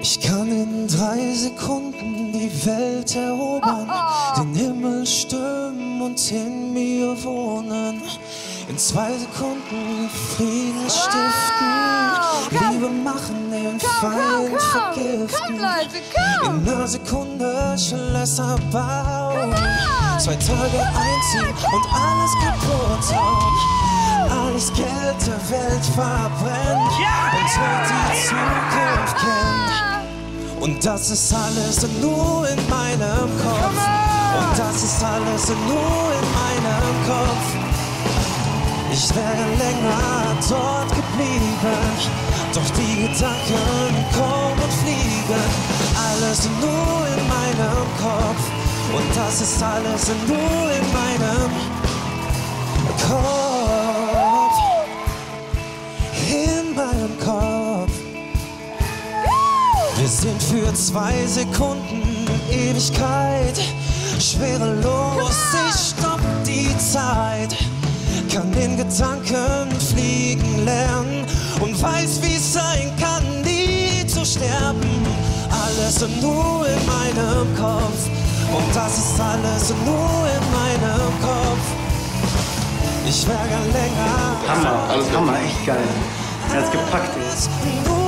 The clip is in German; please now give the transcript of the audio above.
Ich kann in drei Sekunden die Welt erobern, den Himmel stürmen und in mir wohnen. In zwei Sekunden Frieden stiften, Liebe machen, den Feind vergiften. In einer Sekunde Schlösser bauen, zwei Tage einziehen und alles kaputt hauen. Alles Geld der Welt verbrennt und heute die Zukunft kennt. Und das ist alles nur in meinem Kopf. Und das ist alles nur in meinem Kopf. Ich wäre länger dort geblieben, doch die Gedanken kommen und fliegen. Alles nur in meinem Kopf. Und das ist alles nur in meinem Kopf. In meinem Kopf. Wir sind für zwei Sekunden Ewigkeit schwerelos. Ich stopp die Zeit, kann in Gedanken fliegen lernen und weiß, wie es sein kann, nie zu sterben. Alles nur in meinem Kopf und das ist alles nur in meinem Kopf. Ich wäre gern länger. Hammer, alles Hammer, echt geil. Er hat's gepackt. Meinem